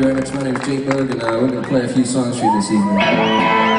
very much. My name is Jake Bugg, and uh, we're going to play a few songs for you this evening.